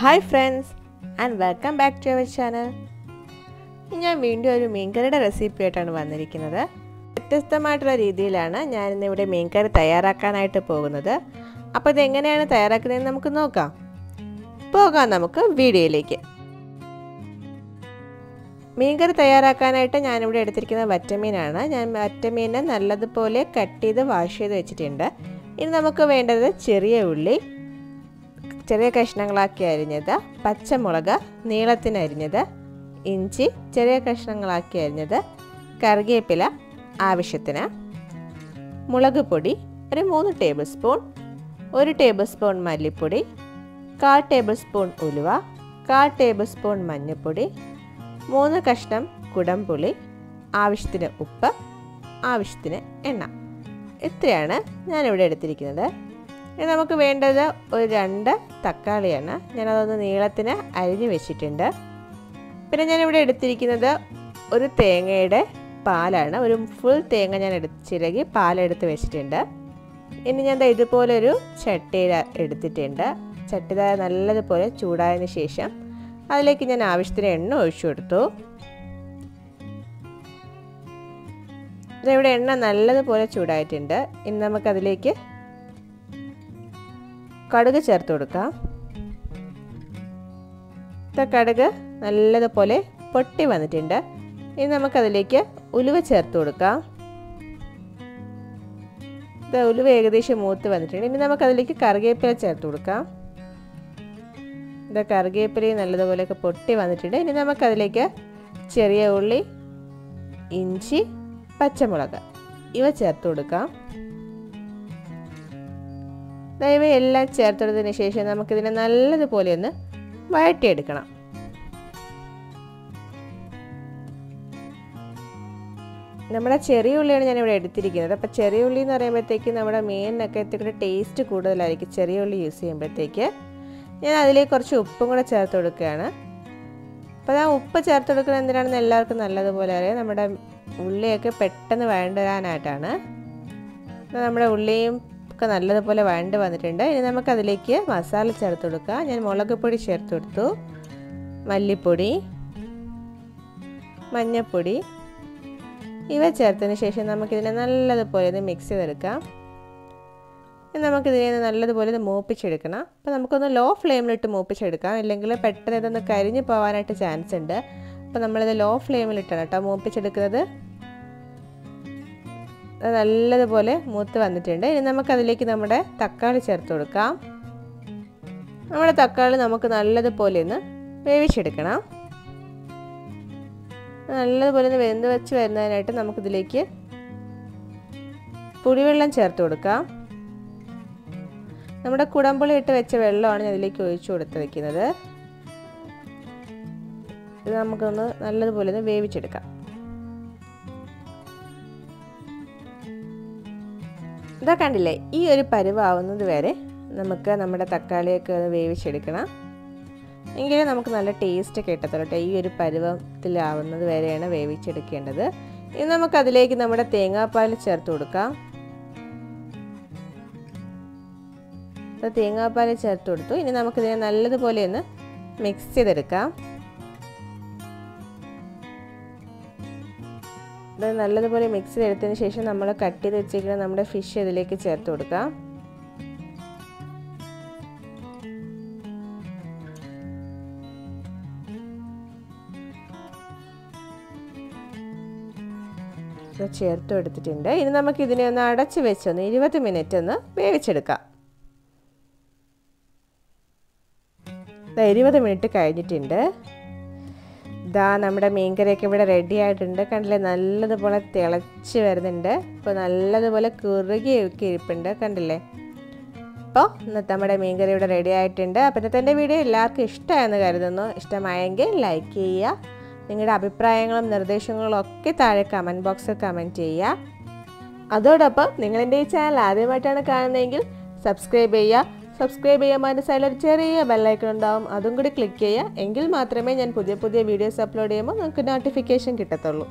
Hi friends and welcome back to our channel ഞാൻ വീണ്ടും ഒരു മീൻകറിയുടെ റെസിപ്പി ആയിട്ടാണ് വന്നിരിക്കുന്നത്. വ്യത്യസ്തമായിട്ടുള്ള രീതിയിലാണ് ഞാൻ ഇന്നിവിടെ മീൻകറി തയ്യാറാക്കാനായിട്ട് പോകുന്നത്. അപ്പോൾ ഇതെങ്ങനെയാണ് തയ്യാറാക്കുന്നതെന്ന് നമുക്ക് നോക്കാം. പോകാം നമുക്ക് വീഡിയോയിലേക്ക്. മീൻകറി തയ്യാറാക്കാനായിട്ട് ഞാനിവിടെ എടുത്തിരിക്കുന്നത് വറ്റമീനാണ്. ഞാൻ വറ്റമീനെ നല്ലതുപോലെ കട്ട് ചെയ്ത് വാഷ് ചെയ്ത് വെച്ചിട്ടുണ്ട്. ഇനി നമുക്ക് വേണ്ടത് ചെറിയ ഉള്ളി ചെറിയ കഷ്ണങ്ങളാക്കി അരിഞ്ഞത് പച്ചമുളക് നീളത്തിന് അരിഞ്ഞത് ഇഞ്ചി ചെറിയ കഷ്ണങ്ങളാക്കി അരിഞ്ഞത് കറിവേപ്പില ആവശ്യത്തിന് മുളക് പൊടി ഒരു മൂന്ന് ടേബിൾ സ്പൂൺ ഒരു ടേബിൾ സ്പൂൺ മല്ലിപ്പൊടി കാൽ ടേബിൾ സ്പൂൺ ഉലുവ കാൽ ടേബിൾ സ്പൂൺ മഞ്ഞൾപ്പൊടി മൂന്ന് കഷ്ണം കുടംപുളി ആവശ്യത്തിന് ഉപ്പ് ആവശ്യത്തിന് എണ്ണ. ഇത്രയാണ് ഞാനിവിടെ എടുത്തിരിക്കുന്നത്. ഇനി നമുക്ക് വേണ്ടത് ഒരു രണ്ട് തക്കാളിയാണ്. ഞാനതൊന്ന് നീളത്തിന് അരിഞ്ഞു വെച്ചിട്ടുണ്ട്. പിന്നെ ഞാനിവിടെ എടുത്തിരിക്കുന്നത് ഒരു തേങ്ങയുടെ പാലാണ്. ഒരു ഫുൾ തേങ്ങ ഞാൻ ചിരകി പാലെടുത്ത് വെച്ചിട്ടുണ്ട്. ഇനി ഞാൻ ഇതുപോലൊരു ചട്ടി എടുത്തിട്ടുണ്ട്. ചട്ടിത നല്ലതുപോലെ ചൂടായതിന് ശേഷം അതിലേക്ക് ഞാൻ ആവശ്യത്തിന് എണ്ണ ഒഴിച്ചു കൊടുത്തു. ഇവിടെ എണ്ണ നല്ലതുപോലെ ചൂടായിട്ടുണ്ട്. ഇനി നമുക്കതിലേക്ക് കടുക് ചേർത്ത് കൊടുക്കാം. കടുക് നല്ലതുപോലെ പൊട്ടി വന്നിട്ടുണ്ട്. ഇനി നമുക്കതിലേക്ക് ഉലുവ ചേർത്ത് കൊടുക്കാം. ഇത് ഉലുവ ഏകദേശം മൂത്ത് വന്നിട്ടുണ്ട്. ഇനി നമുക്കതിലേക്ക് കറിവേപ്പില ചേർത്ത് കൊടുക്കാം. ഇത് കറിവേപ്പിലയും നല്ലതുപോലെയൊക്കെ പൊട്ടി വന്നിട്ടുണ്ട്. ഇനി നമുക്കതിലേക്ക് ചെറിയ ഉള്ളി ഇഞ്ചി പച്ചമുളക് ഇവ ചേർത്ത് കൊടുക്കാം. ഇവയെല്ലാം ചേർത്തെടുത്തതിന് ശേഷം നമുക്കിതിനെ നല്ലതുപോലെ ഒന്ന് വഴറ്റിയെടുക്കണം. നമ്മുടെ ചെറിയ ഉള്ളിയാണ് ഞാനിവിടെ എടുത്തിരിക്കുന്നത്. അപ്പോൾ ചെറിയ ഉള്ളി എന്ന് പറയുമ്പോഴത്തേക്ക് നമ്മുടെ മീനിനൊക്കെ ഇത്തിരി ടേസ്റ്റ് കൂടുതലായിരിക്കും ചെറിയ ഉള്ളി യൂസ് ചെയ്യുമ്പോഴത്തേക്ക്. ഞാൻ അതിലേക്ക് കുറച്ച് ഉപ്പും കൂടെ ചേർത്ത് കൊടുക്കുകയാണ്. അപ്പോൾ ആ ഉപ്പ് ചേർത്ത് കൊടുക്കുന്നത് എന്തിനാണെന്ന് എല്ലാവർക്കും നല്ലതുപോലെ അറിയാം. നമ്മുടെ ഉള്ളിയൊക്കെ പെട്ടെന്ന് വേണ്ടതാനായിട്ടാണ് നമ്മുടെ ഉള്ളിയും ഒക്കെ നല്ലതുപോലെ വഴണ്ട് വന്നിട്ടുണ്ട്. ഇനി നമുക്കതിലേക്ക് മസാല ചേർത്ത് കൊടുക്കാം. ഞാൻ മുളക് പൊടി ചേർത്ത് കൊടുത്തു. മല്ലിപ്പൊടി മഞ്ഞൾപ്പൊടി ഇവ ചേർത്തതിന് ശേഷം നമുക്കിതിനെ നല്ലതുപോലെ ഒന്ന് മിക്സ് ചെയ്തെടുക്കാം. നമുക്കിതിനെ നല്ലതുപോലെ ഒന്ന് മൂപ്പിച്ചെടുക്കണം. അപ്പോൾ നമുക്കൊന്ന് ലോ ഫ്ലെയിമിലിട്ട് മൂപ്പിച്ചെടുക്കാം. ഇല്ലെങ്കിൽ പെട്ടെന്ന് ഇതൊന്ന് കരിഞ്ഞു പോകാനായിട്ട് ചാൻസ് ഉണ്ട്. അപ്പോൾ നമ്മളിത് ലോ ഫ്ലെയിമിലിട്ടാണ് കേട്ടോ മൂപ്പിച്ചെടുക്കുന്നത്. നല്ലതുപോലെ മൂത്ത് വന്നിട്ടുണ്ട്. ഇനി നമുക്കതിലേക്ക് നമ്മുടെ തക്കാളി ചേർത്ത് കൊടുക്കാം. നമ്മുടെ തക്കാളി നമുക്ക് നല്ലതുപോലെ ഒന്ന് വേവിച്ചെടുക്കണം. നല്ലതുപോലെ ഒന്ന് വെന്ത് വെച്ച് വരുന്നതിനായിട്ട് നമുക്കിതിലേക്ക് പുളിവെള്ളം ചേർത്ത് കൊടുക്കാം. നമ്മുടെ കുടമ്പുളി ഇട്ട് വെച്ച വെള്ളമാണ് ഞാൻ ഇതിലേക്ക് ഒഴിച്ചു കൊടുത്ത് ഇത് നമുക്കൊന്ന് നല്ലതുപോലെ ഒന്ന് വേവിച്ചെടുക്കാം. ഇതാ കണ്ടില്ലേ ഈ ഒരു പരുവാവുന്നത് വരെ നമുക്ക് നമ്മുടെ തക്കാളിയൊക്കെ ഒന്ന് വേവിച്ചെടുക്കണം. എങ്കിലേ നമുക്ക് നല്ല ടേസ്റ്റ് കിട്ടത്തുള്ളൂ ഈ ഒരു പരുവത്തിലാവുന്നത് വരെയാണ് വേവിച്ചെടുക്കേണ്ടത്. ഇനി നമുക്കതിലേക്ക് നമ്മുടെ തേങ്ങാപ്പാൽ ചേർത്ത് കൊടുക്കാം. തേങ്ങാപ്പാൽ ചേർത്ത് കൊടുത്തു. ഇനി നമുക്കിതിനെ നല്ലതുപോലെ ഒന്ന് മിക്സ് ചെയ്തെടുക്കാം. ഇത് നല്ലതുപോലെ മിക്സ് ചെയ്തെടുത്തതിന് ശേഷം നമ്മൾ കട്ട് ചെയ്ത് വെച്ചിരിക്കുന്ന നമ്മുടെ ഫിഷ് ഇതിലേക്ക് ചേർത്ത് കൊടുക്കാം. ചേർത്ത് എടുത്തിട്ടുണ്ട് ഇനി നമുക്ക് ഇതിനെ ഒന്ന് അടച്ച് വെച്ചൊന്ന് ഇരുപത് മിനിറ്റ് ഒന്ന് വേവിച്ചെടുക്കാം. ഇരുപത് മിനിറ്റ് കഴിഞ്ഞിട്ടുണ്ട്. ഇതാ നമ്മുടെ മീൻകറിയൊക്കെ ഇവിടെ റെഡി ആയിട്ടുണ്ട്. കണ്ടില്ലേ? നല്ലതുപോലെ തിളച്ച് വരുന്നുണ്ട്. ഇപ്പോൾ നല്ലതുപോലെ കുറുകിയൊക്കെ ഇരിപ്പുണ്ട്. കണ്ടില്ലേ? അപ്പോൾ ഇന്നത്തെ നമ്മുടെ മീൻകറി ഇവിടെ റെഡി ആയിട്ടുണ്ട്. അപ്പോൾ ഇന്നത്തെ എന്റെ വീഡിയോ എല്ലാവർക്കും ഇഷ്ടമായെന്ന് കരുതുന്നു. ഇഷ്ടമായെങ്കിൽ ലൈക്ക് ചെയ്യുക. നിങ്ങളുടെ അഭിപ്രായങ്ങളും നിർദ്ദേശങ്ങളും ഒക്കെ താഴെ കമന്റ് ബോക്സിൽ കമന്റ് ചെയ്യുക. അതോടൊപ്പം നിങ്ങളെന്റെ ഈ ചാനൽ ആദ്യമായിട്ടാണ് കാണുന്നതെങ്കിൽ സബ്സ്ക്രൈബ് ചെയ്യുക. സബ്സ്ക്രൈബ് ചെയ്യാൻ അതിന്റെ സൈഡിൽ ചെറിയ ബെല്ലൈക്കൺ ഉണ്ടാവും. അതും കൂടി ക്ലിക്ക് ചെയ്യുക. എങ്കിൽ മാത്രമേ ഞാൻ പുതിയ പുതിയ വീഡിയോസ് അപ്ലോഡ് ചെയ്യുമ്പോൾ നിങ്ങൾക്ക് നോട്ടിഫിക്കേഷൻ കിട്ടത്തുള്ളൂ.